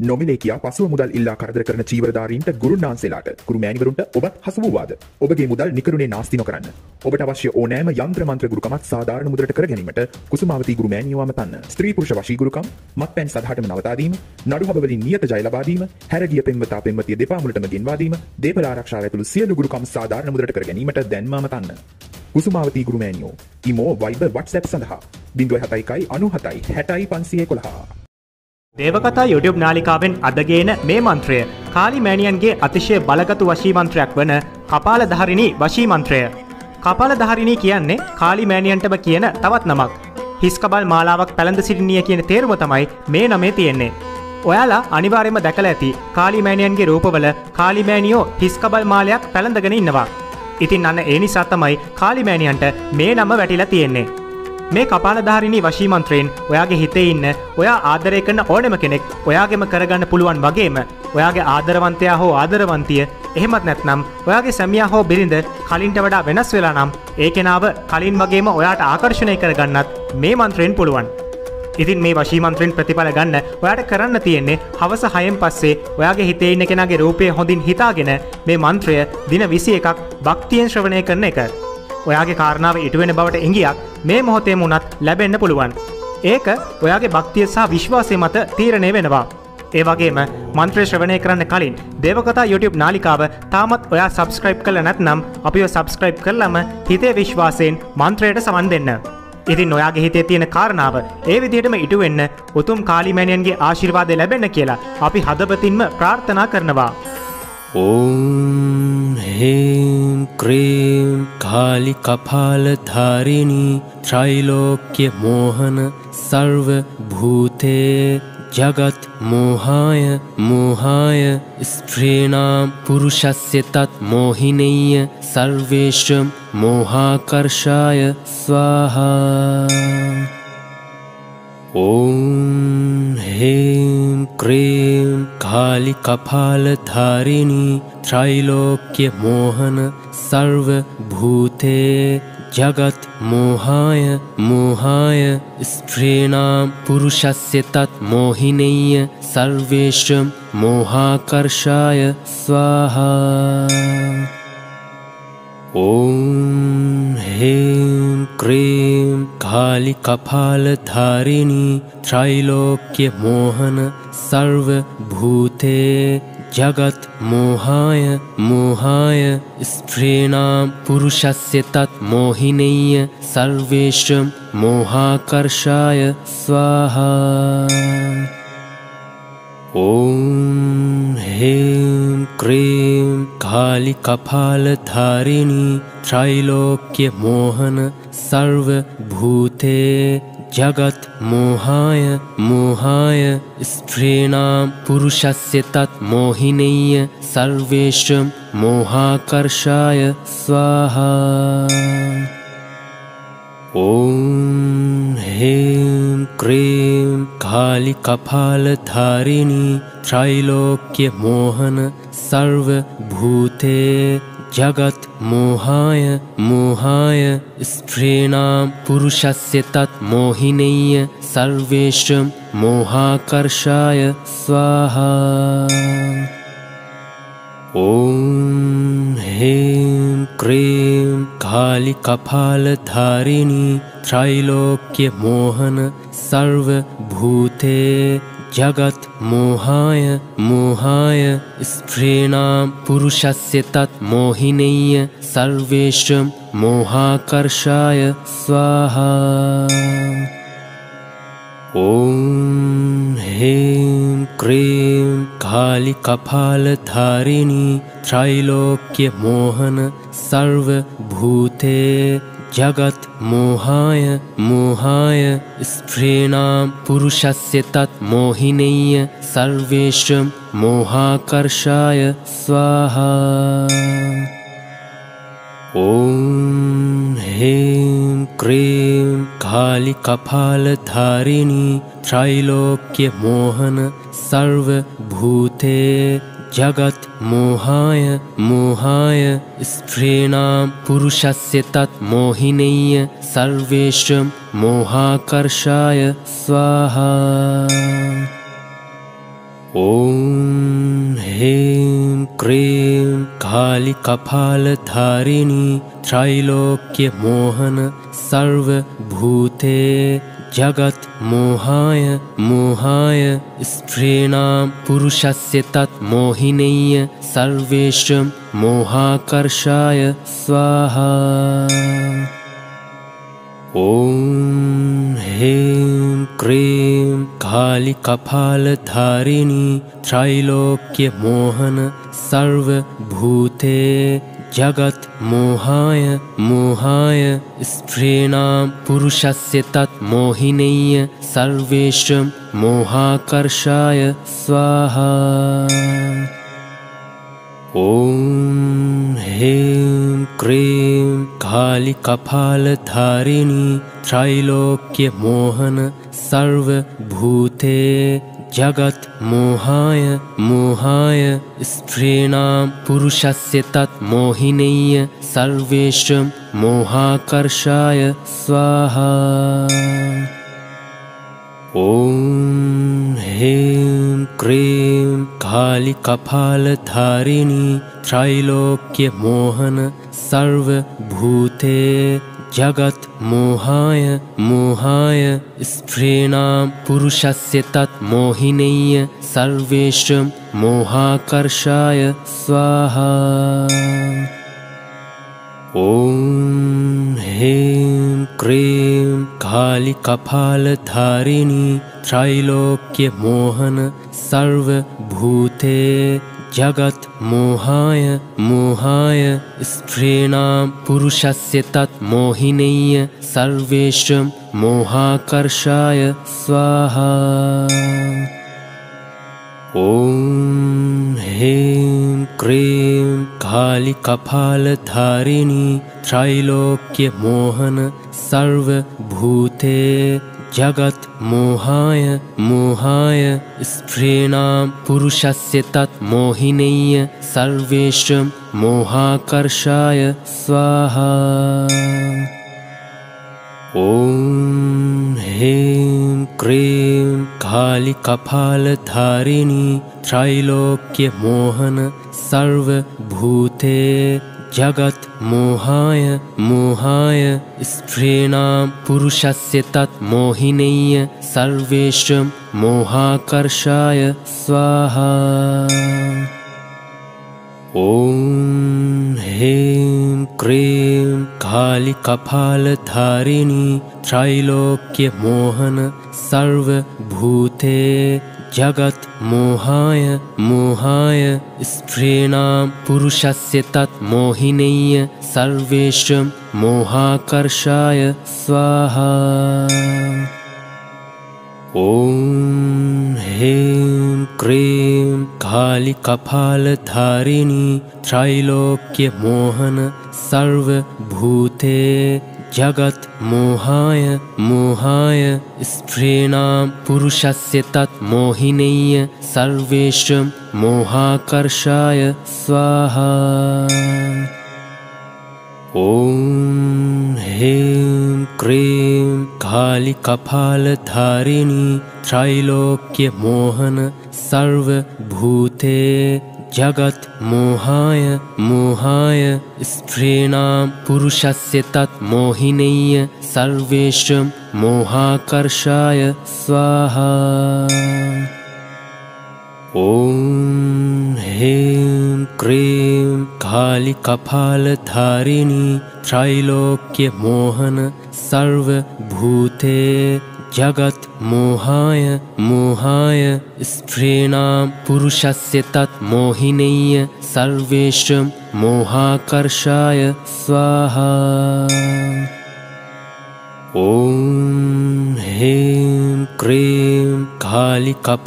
නොමිලේ කියා පසුව මුදල් ඉල්ලා කරදර කරන චීවරධාරීන්ට ගුරුන්නාන්සේලාට ගුරු මෑණිවරුන්ට ඔබත් හසු වූවාද ඔබගේ මුදල් නිකරුණේ නාස්ති නොකරන්න. ඔබට අවශ්‍ය ඕනෑම යන්ත්‍ර මන්ත්‍ර ගුරුකමත් සාධාරණ මුදලට කර ගැනීමට කුසුමාවතී ගුරු මෑණියෝම තන්න. ස්ත්‍රී පුරුෂ වශී ගුරුකම් මත්පැන් සදහටම නවතාදීම නඩු හබවලින් නියත ජය ලබා දීම හැරගිය පෙම්වතා පෙම්වතිය දෙපා මුලටම ගෙන්වා දීම දේපල ආරක්ෂාව ඇතුළු සියලු ගුරුකම් සාධාරණ මුදලට කර ගැනීමට දැන්මාම තන්න. කුසුමාවතී ගුරු මෑණියෝ ඉමෝ වයිබර් WhatsApp සඳහා. 07යි 97යි 60යි 511 දේවකතා YouTube නාලිකාවෙන් අදගේන මේ මන්ත්‍රය කාලි මෑණියන්ගේ අතිශය බලගතු වශී මන්ත්‍රයක් වන කපාල ධහරිණී වශී මන්ත්‍රය. කපාල ධහරිණී කියන්නේ කාලි මෑණියන්ටම කියන තවත් නමක්. හිස්කබල් මාලාවක් පැළඳ සිටිනිය කියන තේරුම තමයි මේ නමේ තියෙන්නේ. ඔයාලා අනිවාර්යයෙන්ම දැකලා ඇති කාලි මෑණියන්ගේ රූපවල කාලි මෑණියෝ හිස්කබල් මාලයක් පැළඳගෙන ඉන්නවා. ඉතින් අන්න ඒ නිසා තමයි කාලි මෑණියන්ට මේ නම වැටිලා තියෙන්නේ. මේ කපාලධාරිණී වශීමන්ත්‍රයෙන් ඔයාගේ හිතේ ඉන්න ඔයා ආදරය කරන ඕනෙම කෙනෙක් ඔයාගෙම කරගන්න පුළුවන් වගේම ඔයාගේ ආදරවන්තයා හෝ ආදරවන්තිය එහෙමත් නැත්නම් ඔයාගේ සැමියා හෝ බිරිඳ කලින්ට වඩා වෙනස් වෙලා නම් ඒ කෙනාව කලින් වගේම ඔයාට ආකර්ෂණය කරගන්නත් මේ මන්ත්‍රයෙන් පුළුවන්. ඉතින් මේ වශීමන්ත්‍රෙන් ප්‍රතිඵල ගන්න ඔයාට කරන්න තියෙන්නේ හවස හයෙන් පස්සේ ඔයාගේ හිතේ ඉන්න කෙනගේ රූපය හොඳින් හිතාගෙන මේ මන්ත්‍රය දින විසි එකක් භක්තියෙන් ශ්‍රවණය කරන එක. ඔයාගේ කාරණාව ඉටුවෙන බවට ඉංගියක් මේ මොහොතේ මුණත් ලැබෙන්න පුළුවන්. ඒක ඔයාගේ භක්තිය සහ විශ්වාසය මත තීරණය වෙනවා. ඒ වගේම මන්ත්‍රය ශ්‍රවණය කරන්න කලින් දේවකතා YouTube නාලිකාව තාමත් ඔයා සබස්ක්‍රයිබ් කළ නැත්නම් අපිව සබස්ක්‍රයිබ් කරලම හිතේ විශ්වාසයෙන් මන්ත්‍රයට සමන් දෙන්න. ඉතින් ඔයාගේ හිතේ තියෙන කාරණාව ඒ විදිහටම ඉටුවෙන්න උතුම් කාලිමෑණියන්ගේ ආශිර්වාදය ලැබෙන්න කියලා අපි හදවතින්ම ප්‍රාර්ථනා කරනවා. ॐ ह्रीं क्रीं कालिकपालधारिणी त्रैलोक्यमोहन सर्वभूते जगत् मोहाय मोहाय स्त्रीणां पुरुषस्य तत् मोहिनीय सर्वेषं मोहाकर्षाय स्वाहा। ॐ ह्रीं क्रीं कालिकपालधारिणी त्रैलोक्यमोहन सर्वभूते जगत् मोहाय मोहाय स्त्रीणां पुरुषस्य तत् मोहिनीय सर्वेषं मोहाकर्षाय स्वाहा। ॐ ह्रीं क्रीं कालिकपालधारिणी त्रैलोक्यमोहन सर्वभूते जगत् मोहाय मोहाय स्त्रीणां पुरुषस्य तत् मोहिनीय सर्वेषं मोहाकर्षाय स्वाहा। ॐ ह्रीं क्रीं कालिकपालधारिणी त्रैलोक्यमोहन सर्वभूते जगत् मोहाय मोहाय स्त्रीणां पुरुषस्य तत् मोहिनीय सर्वेषं मोहाकर्षाय स्वाहा। ॐ ह्रीं क्रीं कालिकपालधारिणी त्रैलोक्यमोहन सर्वभूते जगत् मोहाय मोहाय स्त्रीणां पुरुषस्य तत् मोहिनीय सर्वेषं मोहाकर्षाय स्वाहा। ॐ ह्रीं क्रीं कालिकपालधारिणी त्रैलोक्यमोहन सर्वभूते जगत् मोहाय मोहाय स्त्रीणां पुरुषस्य तत् मोहिनीय सर्वेषं मोहाकर्षाय स्वाहा ॐ ह्रीं क्रीं कालिकपालधारिणी त्रैलोक्यमोहन सर्वभूते जगत् मोहाय मोहाय स्त्रीणां पुरुषस्य तत् मोहिनीय सर्वेषं मोहाकर्षाय स्वाहा। ॐ ह्रीं क्रीं कालिकपालधारिणी त्रैलोक्यमोहन सर्वभूते जगत् मोहाय मोहाय स्त्रीणां पुरुषस्य तत् मोहिनीय सर्वेषं मोहाकर्षाय स्वाहा। ॐ ह्रीं क्रीं कालिकपालधारिणी त्रैलोक्यमोहन सर्वभूते जगत् मोहाय मोहाय स्त्रीणां पुरुषस्य तत् मोहिनीय सर्वेषं मोहाकर्षाय स्वाहा। ॐ ह्रीं क्रीं कालिकपालधारिणी त्रैलोक्यमोहन सर्वभूते जगत् मोहाय मोहाय स्त्रीणां पुरुषस्य तत् मोहिनीय सर्वेषं मोहाकर्षाय स्वाहा ॐ ह्रीं क्रीं कालिकपालधारिणी त्रैलोक्यमोहन सर्वभूते जगत् मोहाय मोहाय स्त्रीणां पुरुषस्य तत् मोहिनीय सर्वेषं मोहाकर्षाय स्वाहा। ॐ ह्रीं क्रीं कालिकपालधारिणी त्रैलोक्यमोहन सर्वभूते जगत् मोहाय मोहाय स्त्रीणां पुरुषस्य तत् मोहिनीय सर्वेषं मोहाकर्षाय स्वाहा। ॐ ह्रीं क्रीं कालिकपालधारिणी त्रैलोक्यमोहन सर्वभूते जगत् मोहाय मोहाय स्त्रीणां पुरुषस्य तत् मोहिनीय सर्वेषं मोहाकर्षाय स्वाहा। ॐ ह्रीं क्रीं कालिकपालधारिणी त्रैलोक्यमोहन सर्वभूते जगत् मोहाय मोहाय स्त्रीणां पुरुषस्य तत् मोहिनीय सर्वेषं मोहाकर्षाय स्वाहा। ॐ ह्रीं क्रीं कालिकपालधारिणी त्रैलोक्यमोहन सर्वभूते जगत् मोहाय मोहाय स्त्रीणां पुरुषस्य तत् मोहिनीय सर्वेषं मोहाकर्षाय स्वाहा। ॐ ह्रीं क्रीं कालिकपालधारिणी त्रैलोक्यमोहन सर्वभूते जगत् मोहाय मोहाय स्त्रीणां पुरुषस्य तत् मोहिनीय सर्वेषं मोहाकर्षाय स्वाहा। ॐ ह्रीं क्रीं कालिकपालधारिणी त्रैलोक्यमोहन सर्वभूते जगत् मोहाय मोहाय स्त्रीणां पुरुषस्य तत् मोहिनीय सर्वेषं मोहाकर्षाय स्वाहा। ॐ ह्रीं क्रीं कालिकपालधारिणी त्रैलोक्यमोहन सर्वभूते जगत् मोहाय मोहाय स्त्रीणां पुरुषस्य तत् मोहिनीय सर्वेषं मोहाकर्षाय स्वाहा। ॐ ह्रीं क्रीं कालिकपालधारिणी त्रैलोक्यमोहन सर्वभूते जगत् मोहाय मोहाय स्त्रीणां पुरुषस्य तत् मोहिनीय सर्वेषं मोहाकर्षाय स्वाहा। ॐ ह्रीं क्रीं कालिकपालधारिणी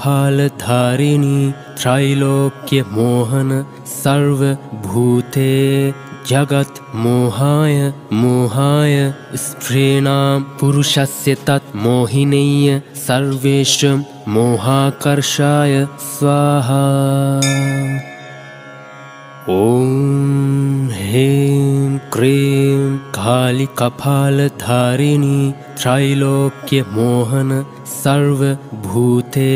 त्रैलोक्यमोहन सर्वभूते जगत् मोहाय मोहाय स्त्रीणां पुरुषस्य तत् मोहिनीय सर्वेषं मोहाकर्षाय स्वाहा। ॐ ह्रीं क्रीं कालिकपालधारिणी त्रैलोक्यमोहन सर्वभूते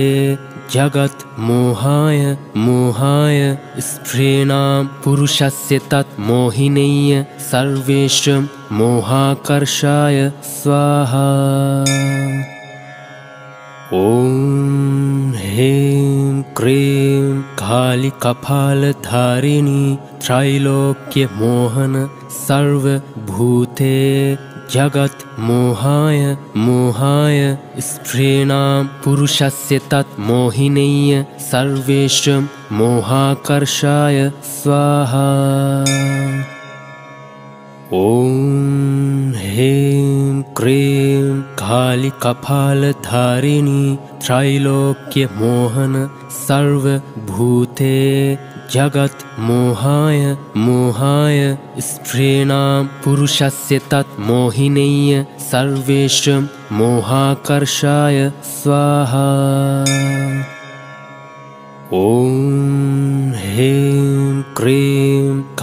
जगत् मोहाय मोहाय स्त्रीणां पुरुषस्य तत् मोहिनीय सर्वेषं मोहाकर्षाय स्वाहा ॐ ह्रीं क्रीं कालिकपालधारिणी त्रैलोक्यमोहन सर्वभूते जगत् मोहाय मोहाय स्त्रीणां पुरुषस्य तत् मोहिनीय सर्वेषं मोहाकर्षाय स्वाहा ॐ ह्रीं क्रीं कालिकपालधारिणी त्रैलोक्यमोहन सर्वभूते जगत् मोहाय मोहाय स्त्रीणां पुरुषस्य तत् मोहिनीय सर्वेषं मोहाकर्षाय स्वाहा। ॐ ह्रीं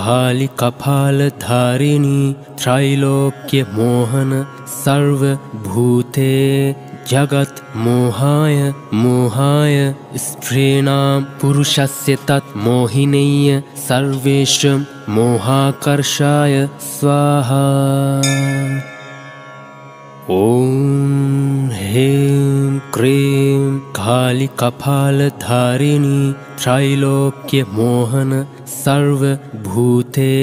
क्रीं कालिकपालधारिणी त्रैलोक्यमोहन सर्वभूते जगत् मोहाय मोहाय स्त्रीणां पुरुषस्य तत् मोहिनीय सर्वेषं मोहाकर्षाय स्वाहा। ॐ ह्रीं क्रीं कालिकपालधारिणी त्रैलोक्यमोहन सर्वभूते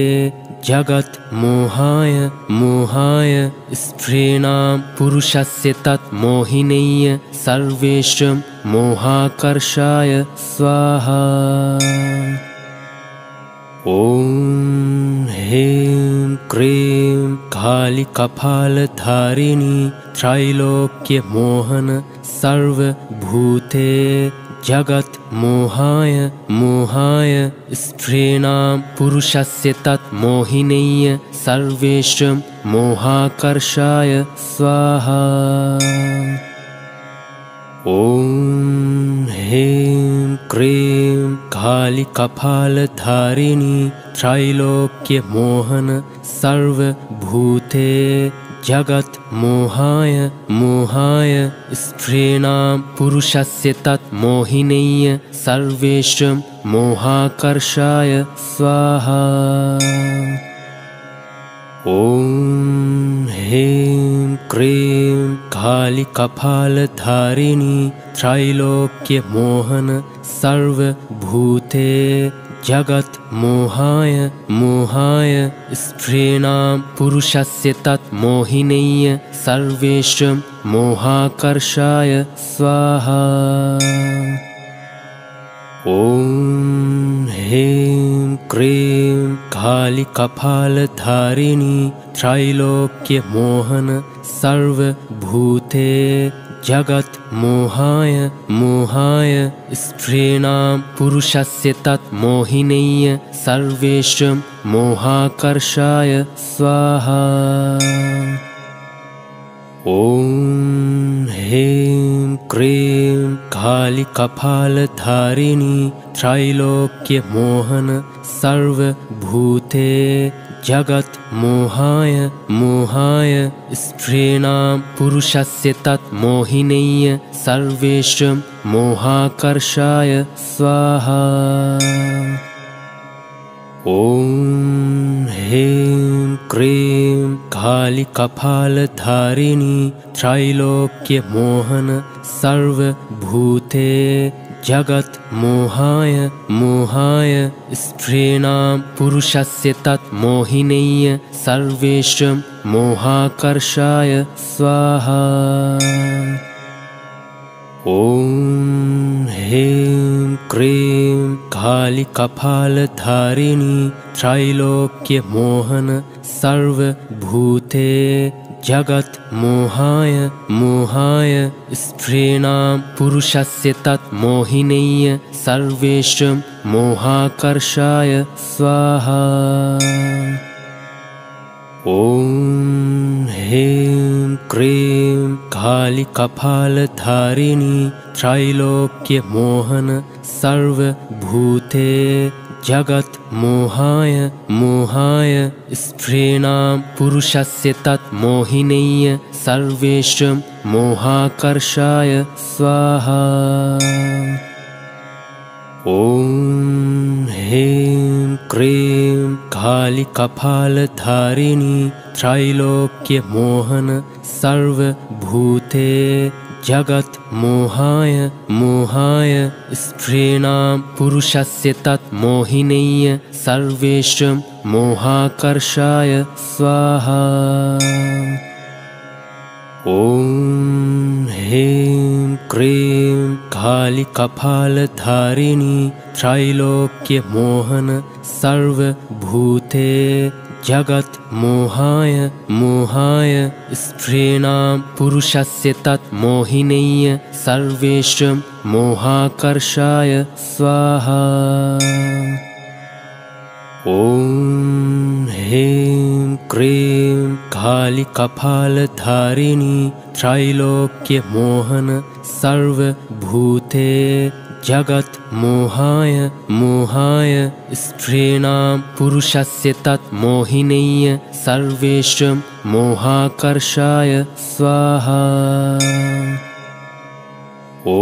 जगत् मोहाय मोहाय स्त्रीणां पुरुषस्य तत् मोहिनीय सर्वेषं मोहाकर्षाय स्वाहा। ॐ ह्रीं क्रीं कालिकपालधारिणी त्रैलोक्यमोहन सर्वभूते जगत् मोहाय मोहाय स्त्रीणां पुरुषस्य तत् मोहिनीय सर्वेषं मोहाकर्षाय स्वाहा। ॐ ह्रीं क्रीं कालिकपालधारिणी त्रैलोक्यमोहन सर्वभूते जगत् मोहाय मोहाय स्त्रीणां पुरुषस्य तत् मोहिनीय सर्वेषं मोहाकर्षाय स्वाहा। ॐ ह्रीं क्रीं कालिकपालधारिणी त्रैलोक्यमोहन सर्वभूते जगत् मोहाय मोहाय स्त्रीणां पुरुषस्य तत् मोहिनीय सर्वेषं मोहाकर्षाय स्वाहा। ॐ ह्रीं क्रीं कालिकपालधारिणी त्रैलोक्यमोहन सर्वभूते जगत् मोहाय मोहाय स्त्रीणां पुरुषस्य तत् मोहिनीय सर्वेषं मोहाकर्षाय स्वाहा। ॐ ह्रीं क्रीं कालिकपालधारिणी त्रैलोक्यमोहन सर्वभूते जगत् मोहाय मोहाय स्त्रीणां पुरुषस्य तत् मोहिनीय सर्वेषं मोहाकर्षाय स्वाहा। ॐ ह्रीं क्रीं कालिकपालधारिणी त्रैलोक्यमोहन सर्वभूते जगत् मोहाय मोहाय स्त्रीणां पुरुषस्य तत् मोहिनीय सर्वेषं मोहाकर्षाय स्वाहा ॐ ह्रीं क्रीं कालिकपालधारिणी त्रैलोक्यमोहन सर्वभूते जगत् मोहाय मोहाय स्त्रीणां पुरुषस्य तत् मोहिनीय सर्वेषं मोहाकर्षाय स्वाहा ॐ ह्रीं क्रीं कालिकपालधारिणी त्रैलोक्यमोहन सर्वभूते जगत् मोहाय मोहाय स्त्रीणां पुरुषस्य तत् मोहिनीय सर्वेषं मोहाकर्षाय स्वाहा। ॐ ह्रीं क्रीं कालिकपालधारिणी त्रैलोक्यमोहन सर्वभूते जगत् मोहाय मोहाय स्त्रीणां पुरुषस्य तत् मोहिनीय सर्वेषं मोहाकर्षाय स्वाहा। ॐ ह्रीं क्रीं कालिकपालधारिणी त्रैलोक्यमोहन सर्वभूते जगत् मोहाय मोहाय स्त्रीणां पुरुषस्य तत् मोहिनीय सर्वेषं मोहाकर्षाय स्वाहा। ॐ ह्रीं क्रीं कालिकपालधारिणी त्रैलोक्यमोहन सर्वभूते जगत् मोहाय मोहाय स्त्रीणां पुरुषस्य तत् मोहिनीय सर्वेषं मोहाकर्षाय स्वाहा। ॐ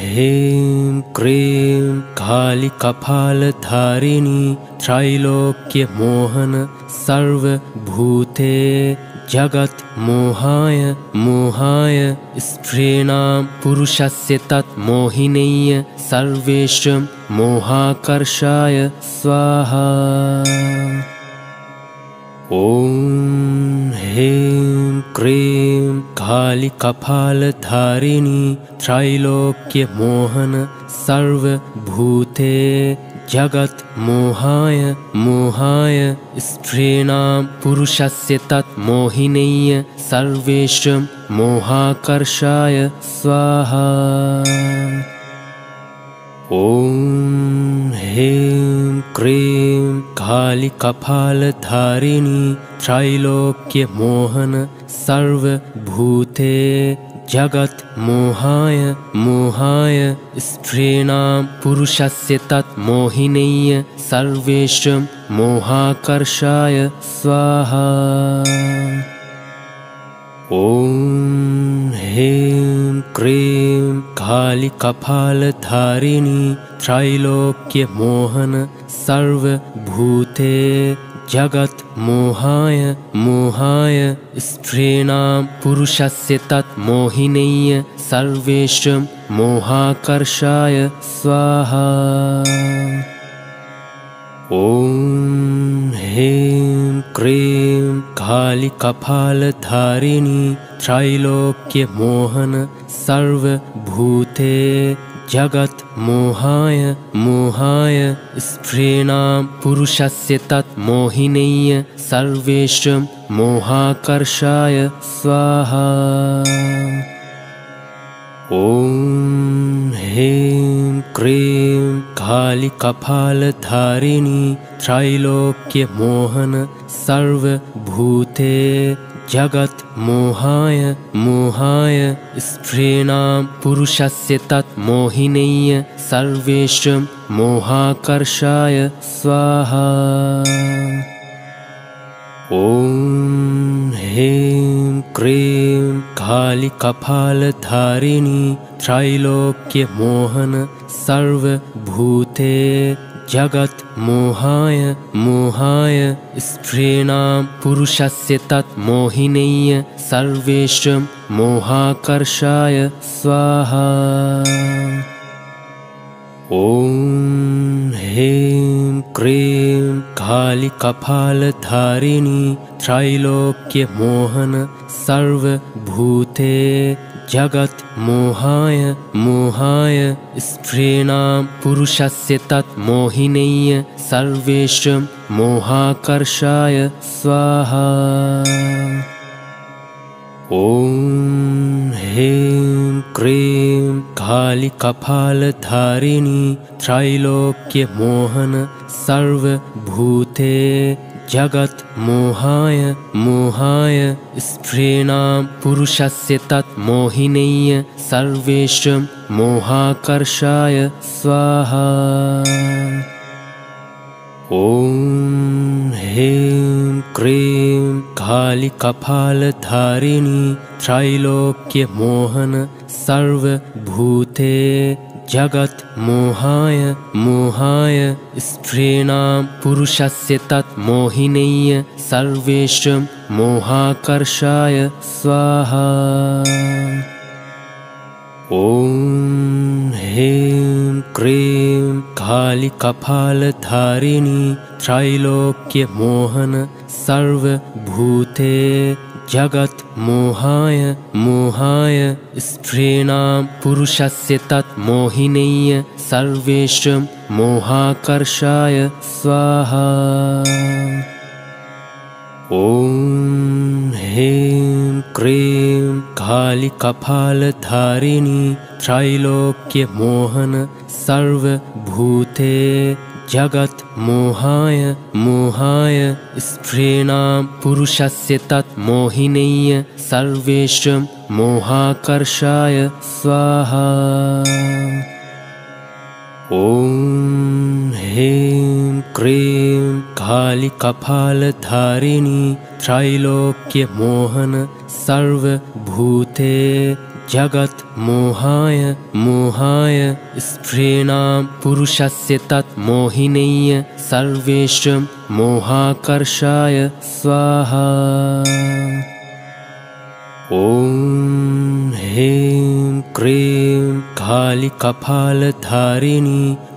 ह्रीं क्रीं कालिकपालधारिणी त्रैलोक्यमोहन सर्वभूते जगत् मोहाय मोहाय स्त्रीणां पुरुषस्य तत् मोहिनीय सर्वेषं मोहाकर्षाय स्वाहा। ॐ ह्रीं क्रीं कालिकपालधारिणी त्रैलोक्यमोहन सर्वभूते जगत् मोहाय मोहाय स्त्रीणां पुरुषस्य तत् मोहिनीय सर्वेषं मोहाकर्षाय स्वाहा। ॐ ह्रीं क्रीं कालिकपालधारिणी त्रैलोक्यमोहन सर्वभूते जगत् मोहाय मोहाय स्त्रीणां पुरुषस्य तत् मोहिनीय सर्वेषं मोहाकर्षाय स्वाहा। ॐ ह्रीं क्रीं कालिकपालधारिणी त्रैलोक्यमोहन सर्वभूते जगत् मोहाय मोहाय स्त्रीणां पुरुषस्य तत् मोहिनीय सर्वेषं मोहाकर्षाय स्वाहा। ॐ ह्रीं क्रीं कालिकपालधारिणी त्रैलोक्यमोहन सर्वभूते जगत् मोहाय मोहाय स्त्रीणां पुरुषस्य तत् मोहिनीय सर्वेषं मोहाकर्षाय स्वाहा। ॐ ह्रीं क्रीं कालिकपालधारिणी त्रैलोक्यमोहन सर्वभूते जगत् मोहाय मोहाय स्त्रीणां पुरुषस्य तत् मोहिनीय सर्वेषं मोहाकर्षाय स्वाहा। ॐ ह्रीं क्रीं कालिकपालधारिणी त्रैलोक्यमोहन सर्वभूते जगत् मोहाय मोहाय स्त्रीणां पुरुषस्य तत् मोहिनीय सर्वेषं मोहाकर्षाय स्वाहा। ॐ ह्रीं क्रीं कालिकपालधारिणी त्रैलोक्यमोहन सर्वभूते जगत् मोहाय मोहाय स्त्रीणां पुरुषस्य तत् मोहिनीय सर्वेषं मोहाकर्षाय स्वाहा। ॐ ह्रीं क्रीं कालिकपालधारिणी त्रैलोक्यमोहन सर्वभूते जगत् मोहाय मोहाय स्त्रीणां पुरुषस्य तत् मोहिनीय सर्वेषं मोहाकर्षाय स्वाहा। ॐ ह्रीं क्रीं कालिकपालधारिणी त्रैलोक्यमोहन सर्वभूते जगत् मोहाय मोहाय स्त्रीणां पुरुषस्य तत् मोहिनीय सर्वेषं मोहाकर्षाय स्वाहा ॐ ह्रीं क्रीं कालिकपालधारिणी त्रैलोक्यमोहन सर्वभूते जगत् मोहाय मोहाय स्त्रीणां पुरुषस्य तत् मोहिनीय सर्वेषं मोहाकर्षाय स्वाहा। ॐ ह्रीं क्रीं कालिकपालधारिणी त्रैलोक्यमोहन सर्वभूते जगत् मोहाय मोहाय स्त्रीणां पुरुषस्य तत् मोहिनीय सर्वेषं मोहाकर्षाय स्वाहा। ॐ ह्रीं क्रीं कालिकपालधारिणी त्रैलोक्यमोहन सर्वभूते जगत् मोहाय मोहाय स्त्रीणां पुरुषस्य तत् मोहिनीय सर्वेषं मोहाकर्षाय स्वाहा। ॐ ह्रीं क्रीं कालिकपालधारिणी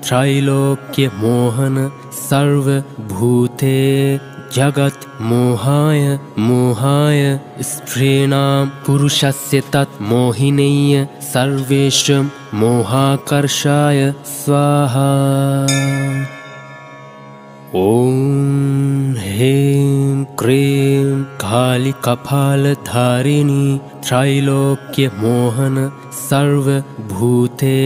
त्रैलोक्यमोहन सर्वभूते जगत् मोहाय मोहाय स्त्रीणां पुरुषस्य तत् मोहिनीय सर्वेषं मोहाकर्षाय स्वाहा ॐ ह्रीं क्रीं कालिकपालधारिणी त्रैलोक्यमोहन सर्वभूते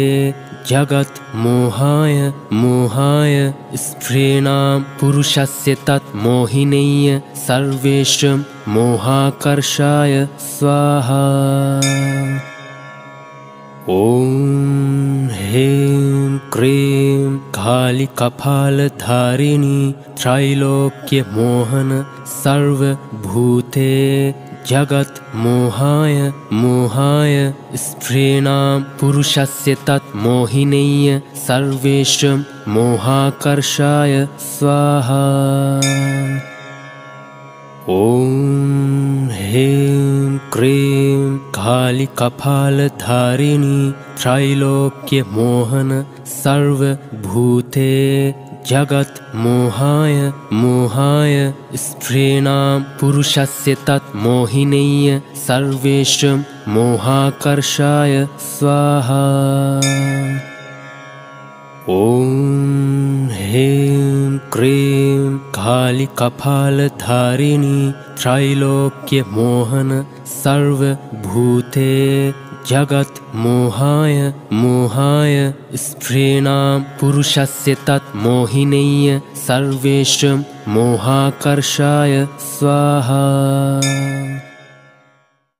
जगत् मोहाय मोहाय स्त्रीणां पुरुषस्य तत् मोहिनीय सर्वेषं मोहाकर्षाय स्वाहा। ॐ ह्रीं क्रीं कालिकपालधारिणी त्रैलोक्यमोहन सर्वभूते जगत् मोहाय मोहाय स्त्रीणां पुरुषस्य तत् मोहिनीय सर्वेषं मोहाकर्षाय स्वाहा ॐ ह्रीं क्रीं कालिकपालधारिणी त्रैलोक्यमोहन सर्वभूते जगत् मोहाय मोहाय स्त्रीणां पुरुषस्य तत् मोहिनीय सर्वेषं मोहाकर्षाय स्वाहा। ॐ ह्रीं क्रीं कालिकपालधारिणी त्रैलोक्यमोहन सर्वभूते जगत् मोहाय मोहाय स्त्रीणां पुरुषस्य तत् मोहिनीय सर्वेषं मोहाकर्षाय स्वाहा